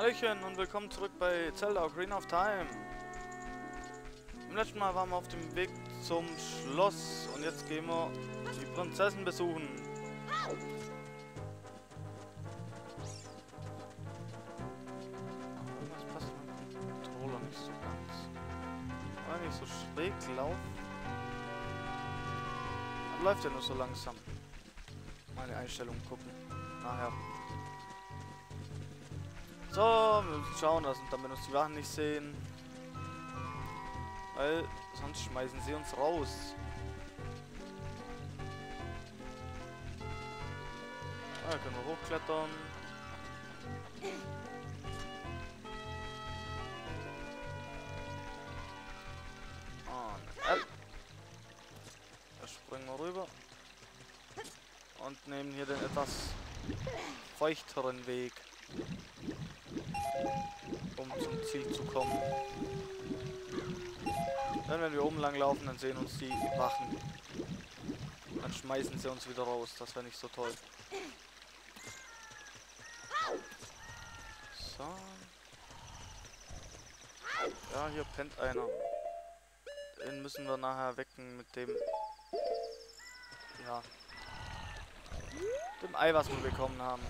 Hallöchen und willkommen zurück bei Zelda Green of Time. Im letzten Mal waren wir auf dem Weg zum Schloss und jetzt gehen wir die Prinzessin besuchen. Das passt mit dem Controller nicht so ganz. War nicht so schräg laufen. Aber läuft ja nur so langsam. Meine Einstellungen gucken. Nachher. So, wir müssen schauen lassen, damit uns die Wachen nicht sehen. Weil sonst schmeißen sie uns raus. Ah, können wir hochklettern. Und App. Da springen wir rüber. Und nehmen hier den etwas feuchteren Weg um zum Ziel zu kommen. Dann, wenn wir oben lang laufen, dann sehen uns die Wachen. Dann schmeißen sie uns wieder raus. Das wäre nicht so toll. So. Ja, hier pennt einer. Den müssen wir nachher wecken mit dem... Ja. Dem Ei, was wir bekommen haben.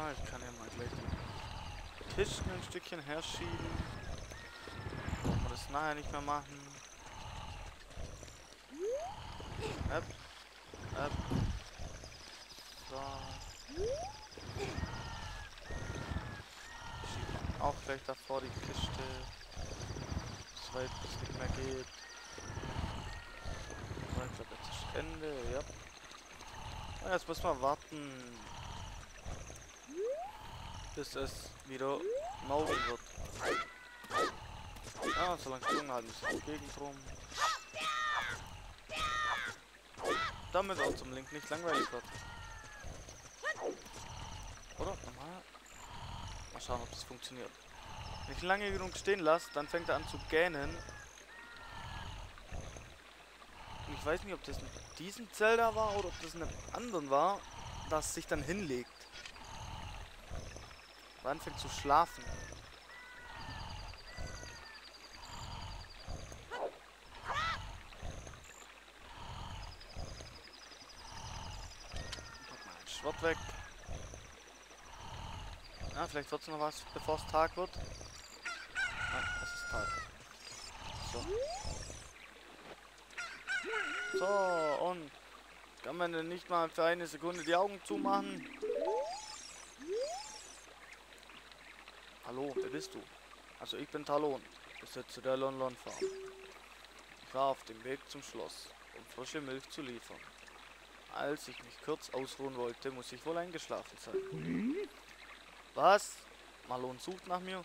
Ah, ich kann ja mal gleich den Tisch ein Stückchen herschieben. Wollen wir das nachher nicht mehr machen. Äpp. Äpp. So. Schieben auch gleich davor die Kiste. So weit es nicht mehr geht. So, ich glaube jetzt ist Ende, ja. Und jetzt müssen wir warten bis es wieder Maul wird. Ja, solange es jung hat, ist es Gegend rum. Damit auch zum Link nicht langweilig wird. Oder? Normal. Mal schauen, ob das funktioniert. Wenn ich lange genug stehen lasse, dann fängt er an zu gähnen. Und ich weiß nicht, ob das in diesem Zelda war oder ob das in einem anderen war, das sich dann hinlegt anfängt zu schlafen. Schrott weg. Ja, vielleicht wird es noch was, bevor es Tag wird. Nein, es ist Tag. So. So, und kann man denn nicht mal für eine Sekunde die Augen zumachen? Hallo, wer bist du? Also ich bin Talon, Besitzer der Lon Farm. Ich war auf dem Weg zum Schloss, um frische Milch zu liefern. Als ich mich kurz ausruhen wollte, muss ich wohl eingeschlafen sein. Was? Malon sucht nach mir?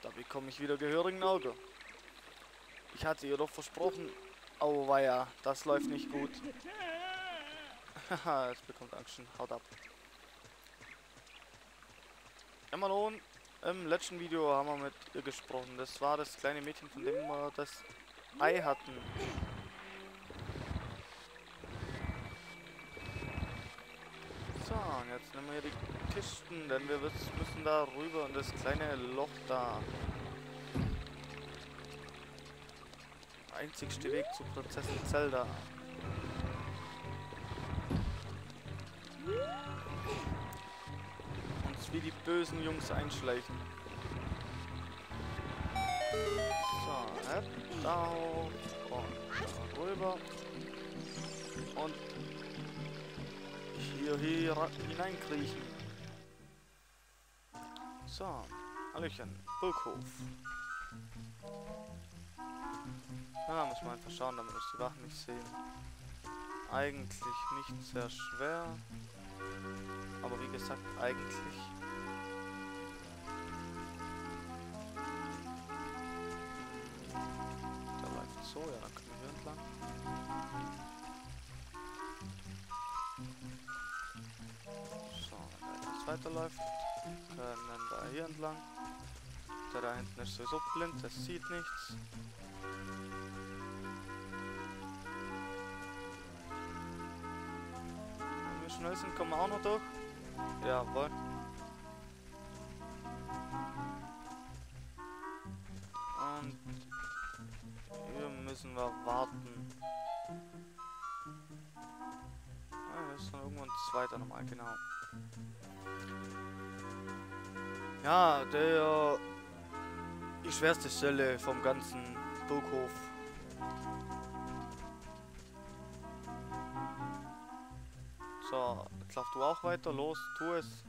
Da bekomme ich wieder gehörigen Auge. Ich hatte ihr doch versprochen. Oh weia, das läuft nicht gut. Haha, jetzt bekommt Angst. Haut ab. Ja, Malon, im letzten Video haben wir mit ihr gesprochen. Das war das kleine Mädchen, von dem wir das Ei hatten. So, und jetzt nehmen wir hier die Kisten, denn wir müssen da rüber in das kleine Loch da. Einzigste Weg zu Prinzessin Zelda. Wie die bösen Jungs einschleichen. So, Head down und rüber. Und hier, hier hineinkriechen. So, Hallöchen, Burghof. Ja, muss man einfach schauen, damit uns die Wachen nicht sehen. Eigentlich nicht sehr schwer. Aber wie gesagt, eigentlich so, ja, dann können wir hier entlang. So, wenn das weiterläuft, können wir hier entlang. Der da hinten ist sowieso blind, der sieht nichts. Wenn wir schnell sind, kommen wir auch noch durch. Jawohl. Und hier müssen wir warten. Ah, das ist dann irgendwo ein zweiter nochmal, genau. Ja, der die schwerste Stelle vom ganzen Burghof. Jetzt lauf du auch weiter, los, tu es.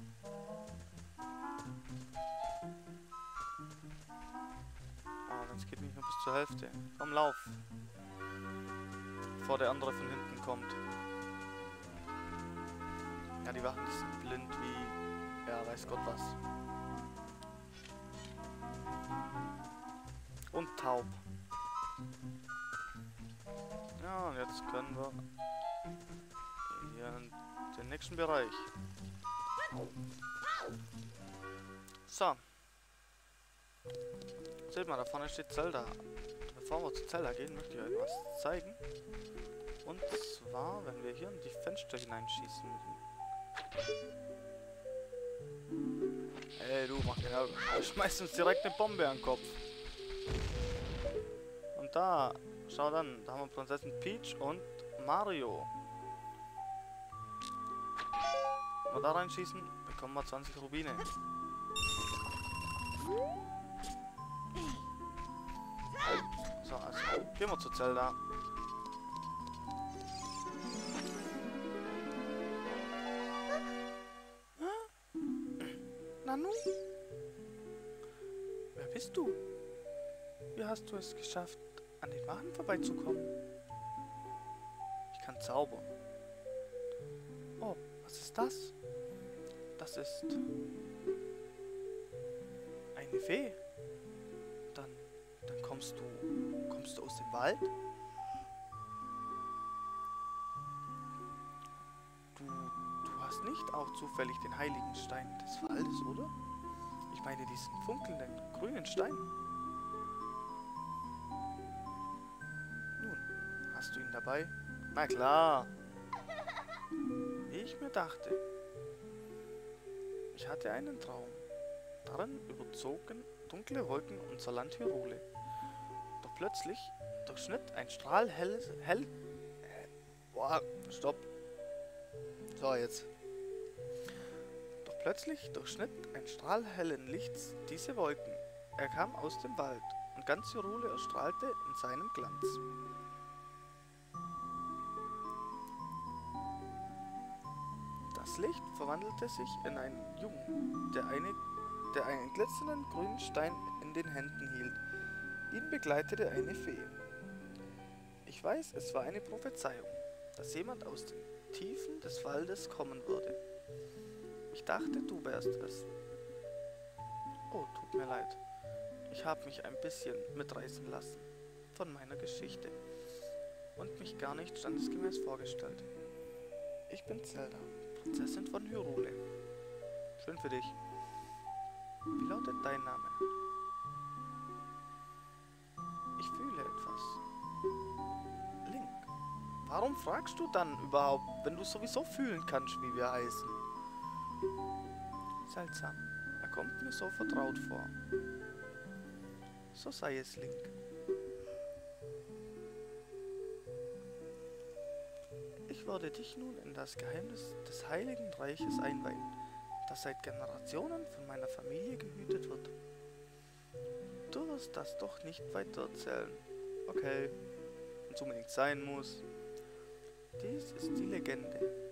Ah, das geht nicht nur bis zur Hälfte. Komm, lauf. Bevor der andere von hinten kommt. Ja, die Wachen, sind blind wie... Ja, weiß Gott was. Und taub. Ja, und jetzt können wir hier nächsten Bereich. So. Seht mal, da vorne steht Zelda. Bevor wir zu Zelda gehen, möchte ich euch was zeigen. Und zwar, wenn wir hier in die Fenster hineinschießen Ey, du, mach genau. Schmeißt uns direkt eine Bombe an den Kopf. Und da, schau dann, da haben wir Prinzessin Peach und Mario. Wir da reinschießen, bekommen wir 20 Rubine. So, also, gehen wir zu Zelda. Nanu? Wer bist du? Wie hast du es geschafft, an den Wachen vorbeizukommen? Ich kann zaubern. Oh, was ist das? Das ist eine Fee. Dann, dann kommst du, kommst du aus dem Wald? Du, du hast nicht auch zufällig den heiligen Stein des Waldes, oder? Ich meine diesen funkelnden grünen Stein. Nun, hast du ihn dabei? Na klar. Ich mir dachte. Ich hatte einen Traum. Darin überzogen dunkle Wolken unser Land Hyrule. Doch plötzlich durchschnitt ein Strahl helles... Hell... Boah, stopp. So, jetzt. Doch plötzlich durchschnitt ein Strahl hellen Lichts diese Wolken. Er kam aus dem Wald und ganz Hyrule erstrahlte in seinem Glanz. Das Licht verwandelte sich in einen Jungen, der, eine, der einen glitzernden grünen Stein in den Händen hielt. Ihn begleitete eine Fee. Ich weiß, es war eine Prophezeiung, dass jemand aus den Tiefen des Waldes kommen würde. Ich dachte, du wärst es. Oh, tut mir leid. Ich habe mich ein bisschen mitreißen lassen von meiner Geschichte und mich gar nicht standesgemäß vorgestellt. Ich bin Zelda, Prinzessin von Hyrule. Schön für dich. Wie lautet dein Name? Ich fühle etwas. Link. Warum fragst du dann überhaupt, wenn du sowieso fühlen kannst, wie wir heißen? Seltsam. Er kommt mir so vertraut vor. So sei es, Link. Ich werde dich nun in das Geheimnis des Heiligen Reiches einweihen, das seit Generationen von meiner Familie gehütet wird. Du wirst das doch nicht weiter erzählen. Okay, wenn es unbedingt sein muss. Dies ist die Legende.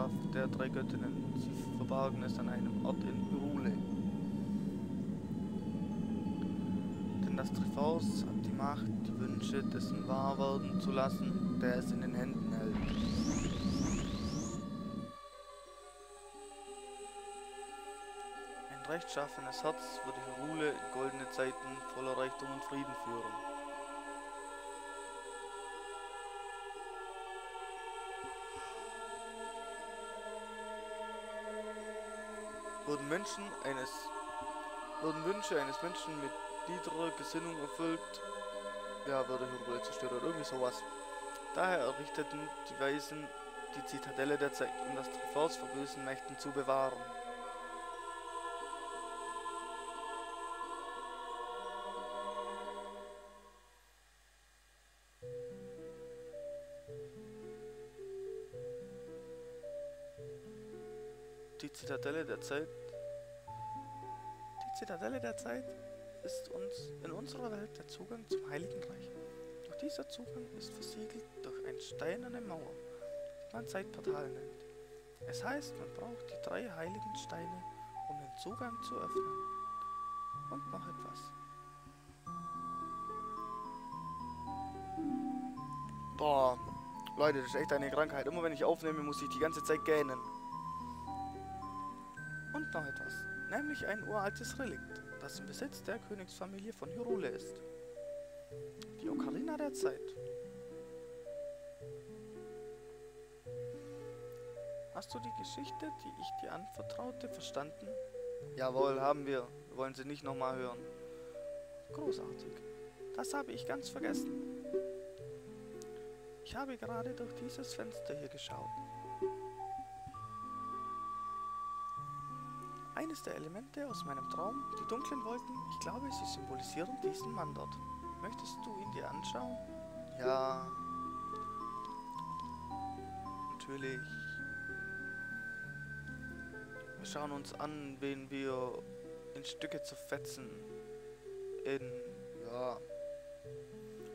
Kraft der drei Göttinnen. Sie verbargen es an einem Ort in Hyrule. Denn das Triforce hat die Macht, die Wünsche dessen wahr werden zu lassen, der es in den Händen hält. Ein rechtschaffenes Herz würde Hyrule in goldene Zeiten voller Reichtum und Frieden führen. Wurden Menschen eines wurden Wünsche eines Menschen mit niederer Gesinnung erfüllt, ja, wurde Hyrule zerstört oder irgendwie sowas. Daher errichteten die Weisen die Zitadelle der Zeit, um das Triforce vor bösen Mächten zu bewahren. Zitadelle der Zeit. Die Zitadelle der Zeit ist uns in unserer Welt der Zugang zum Heiligen Reich. Doch dieser Zugang ist versiegelt durch eine steinerne Mauer, die man Zeitportal nennt. Es heißt, man braucht die drei heiligen Steine, um den Zugang zu öffnen. Und noch etwas. Boah, Leute, das ist echt eine Krankheit. Immer wenn ich aufnehme, muss ich die ganze Zeit gähnen. Und noch etwas, nämlich ein uraltes Relikt, das im Besitz der Königsfamilie von Hyrule ist. Die Ocarina der Zeit. Hast du die Geschichte, die ich dir anvertraute, verstanden? Jawohl, haben wir. Wir wollen sie nicht nochmal hören. Großartig. Das habe ich ganz vergessen. Ich habe gerade durch dieses Fenster hier geschaut. Eines der Elemente aus meinem Traum, die dunklen Wolken, ich glaube, sie symbolisieren diesen Mann dort. Möchtest du ihn dir anschauen? Ja. Natürlich. Wir schauen uns an, wen wir in Stücke zerfetzen. In, ja,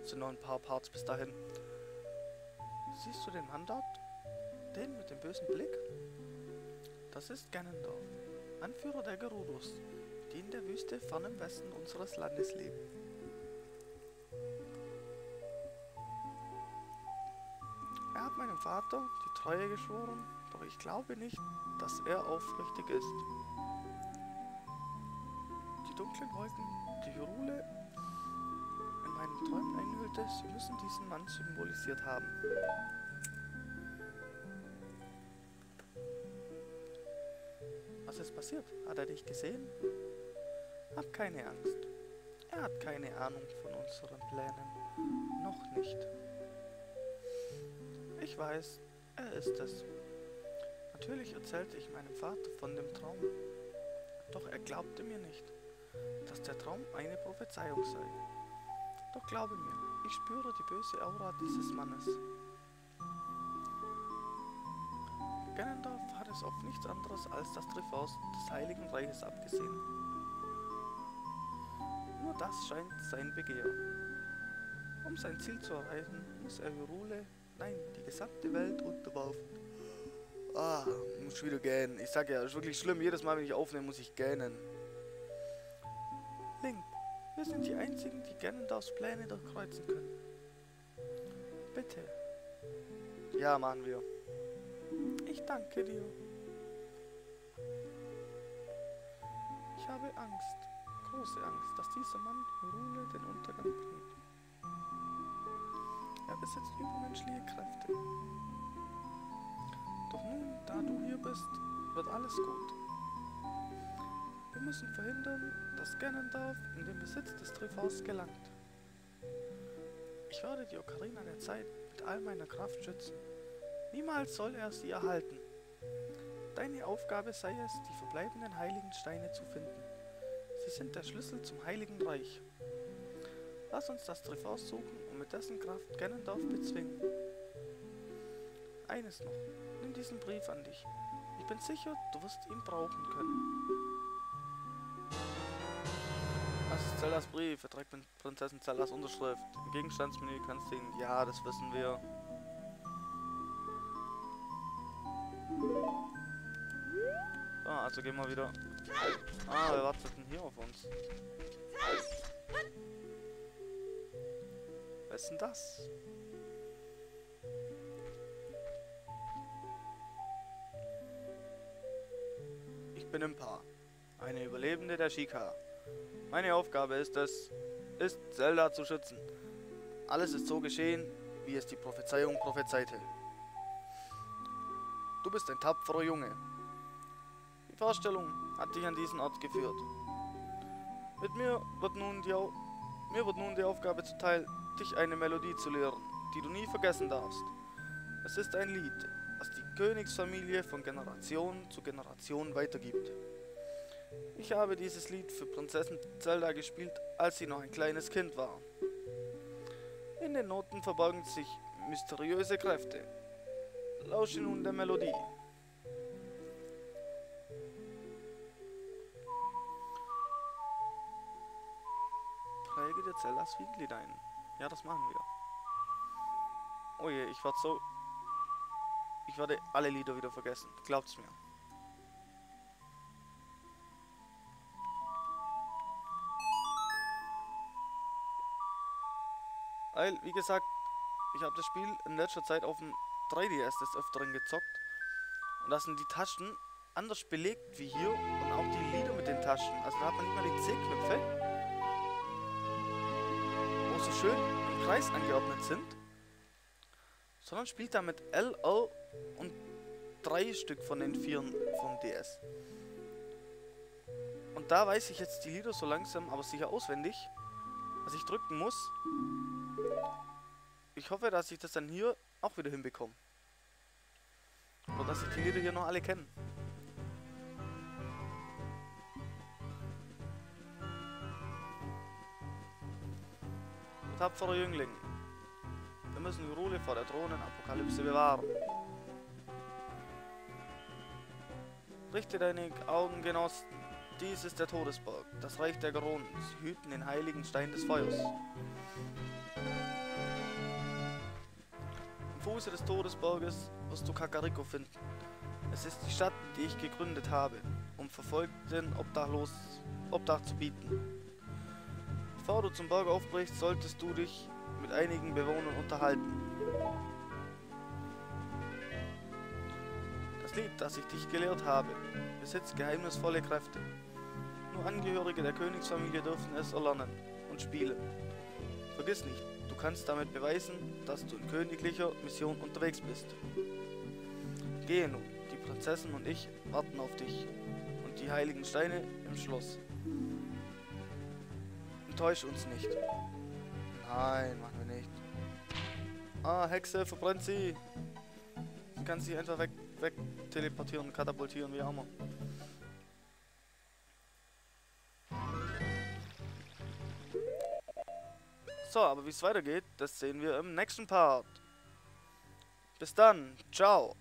sind noch ein paar Parts bis dahin. Siehst du den Mann dort? Den mit dem bösen Blick? Das ist Ganondorf, Anführer der Gerudos, die in der Wüste fern im Westen unseres Landes leben. Er hat meinem Vater die Treue geschworen, doch ich glaube nicht, dass er aufrichtig ist. Die dunklen Wolken, die Hyrule in meinen Träumen einhüllte, sie müssen diesen Mann symbolisiert haben. Was ist passiert? Hat er dich gesehen? Hab keine Angst. Er hat keine Ahnung von unseren Plänen. Noch nicht. Ich weiß, er ist es. Natürlich erzählte ich meinem Vater von dem Traum. Doch er glaubte mir nicht, dass der Traum eine Prophezeiung sei. Doch glaube mir, ich spüre die böse Aura dieses Mannes. Ganondorf hat es auf nichts anderes als das Triforce des Heiligen Reiches abgesehen. Nur das scheint sein Begehr. Um sein Ziel zu erreichen, muss er Hyrule, nein, die gesamte Welt unterwerfen. Ah, muss wieder gähnen. Ich sag ja, ist wirklich schlimm. Jedes Mal, wenn ich aufnehme, muss ich gähnen. Link, wir sind die Einzigen, die Ganondorfs Pläne durchkreuzen können. Bitte. Ja, machen wir. Ich danke dir. Ich habe Angst, große Angst, dass dieser Mann Hyrule den Untergang bringt. Er besitzt übermenschliche Kräfte. Doch nun, da du hier bist, wird alles gut. Wir müssen verhindern, dass Ganondorf in den Besitz des Triforce gelangt. Ich werde die Ocarina der Zeit mit all meiner Kraft schützen. Niemals soll er sie erhalten. Deine Aufgabe sei es, die verbleibenden heiligen Steine zu finden. Sie sind der Schlüssel zum Heiligen Reich. Lass uns das Triforce suchen und mit dessen Kraft Ganondorf bezwingen. Eines noch, nimm diesen Brief an dich. Ich bin sicher, du wirst ihn brauchen können. Das ist Zeldas Brief, er trägt Prinzessin Zeldas Unterschrift. Im Gegenstandsmenü kannst du ihn... Ja, das wissen wir. Also gehen wir wieder... Ah, wer wartet denn hier auf uns? Was ist denn das? Ich bin im Paar. Eine Überlebende der Shika. Meine Aufgabe ist es, ist Zelda zu schützen. Alles ist so geschehen, wie es die Prophezeiung prophezeite. Du bist ein tapferer Junge. Vorstellung, hat dich an diesen Ort geführt. Mit mir wird nun die, mir wird nun die Aufgabe zuteil, dich eine Melodie zu lehren, die du nie vergessen darfst. Es ist ein Lied, das die Königsfamilie von Generation zu Generation weitergibt. Ich habe dieses Lied für Prinzessin Zelda gespielt, als sie noch ein kleines Kind war. In den Noten verborgen sich mysteriöse Kräfte. Lausche nun der Melodie. Dir Zeldas Friedlied ein. Ja, das machen wir. Oh je, ich werde so... Ich werde alle Lieder wieder vergessen. Glaubt's mir. Weil, wie gesagt, ich habe das Spiel in letzter Zeit auf dem 3DS des Öfteren gezockt. Und da sind die Taschen anders belegt wie hier und auch die Lieder mit den Taschen. Also da hat man nicht mehr die C-Knöpfe, schön im Kreis angeordnet sind, sondern spielt da mit L, R und drei Stück von den vieren vom DS. Und da weiß ich jetzt die Lieder so langsam, aber sicher auswendig, was ich drücken muss, ich hoffe, dass ich das dann hier auch wieder hinbekomme. Oder dass ich die Lieder hier noch alle kenne. Tapferer Jüngling. Wir müssen Hyrule vor der Drohnenapokalypse bewahren. Richte deine Augen, Genossen. Dies ist der Todesberg, das Reich der Geronen. Sie hüten den heiligen Stein des Feuers. Fuße des Todesberges wirst du Kakariko finden. Es ist die Stadt, die ich gegründet habe, um Verfolgten Obdachlos Obdach zu bieten. Bevor du zum Berg aufbrichst, solltest du dich mit einigen Bewohnern unterhalten. Das Lied, das ich dich gelehrt habe, besitzt geheimnisvolle Kräfte. Nur Angehörige der Königsfamilie dürfen es erlernen und spielen. Vergiss nicht, Du kannst damit beweisen, dass du in königlicher Mission unterwegs bist. Gehe nun, die Prinzessin und ich warten auf dich und die heiligen Steine im Schloss. Enttäusch uns nicht. Nein, machen wir nicht. Ah, Hexe, verbrennt sie. Sie kann sich einfach weg, weg teleportieren, katapultieren, wie auch immer. So, aber wie es weitergeht, das sehen wir im nächsten Part. Bis dann. Ciao.